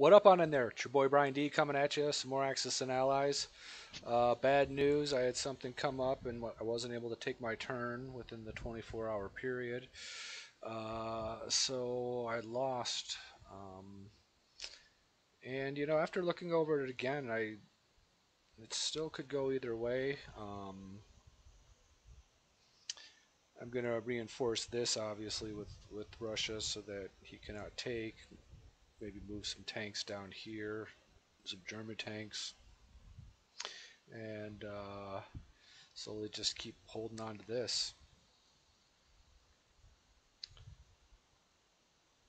What up on in there? It's your boy Brian D coming at you. Some more Axis and Allies. Uh, bad news. I had something come up and I wasn't able to take my turn within the 24-hour period. Uh, so I lost. Um, and you know, after looking over it again, I it still could go either way. Um, I'm going to reinforce this obviously with with Russia so that he cannot take maybe move some tanks down here, some German tanks, and uh, slowly just keep holding on to this.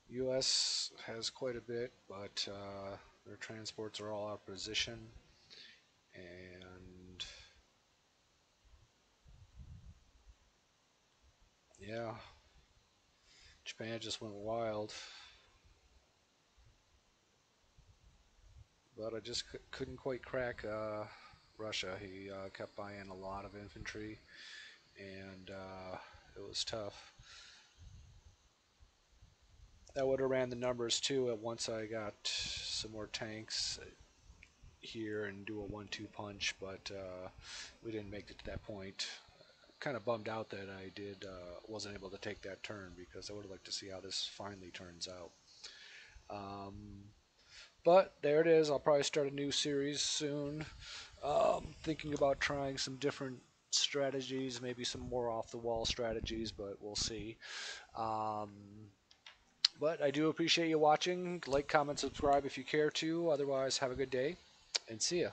U.S. has quite a bit, but uh, their transports are all out of position, and yeah, Japan just went wild. But I just couldn't quite crack uh, Russia. He uh, kept buying a lot of infantry, and uh, it was tough. That would have ran the numbers too. Once I got some more tanks here and do a one-two punch, but uh, we didn't make it to that point. Kind of bummed out that I did uh, wasn't able to take that turn because I would have liked to see how this finally turns out. But there it is. I'll probably start a new series soon. Um, thinking about trying some different strategies, maybe some more off the wall strategies, but we'll see. Um, but I do appreciate you watching. Like, comment, subscribe if you care to. Otherwise, have a good day and see ya.